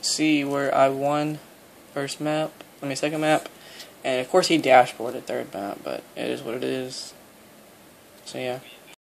see where I won first map, I mean second map, and of course he dashboarded third map, but it is what it is. So yeah.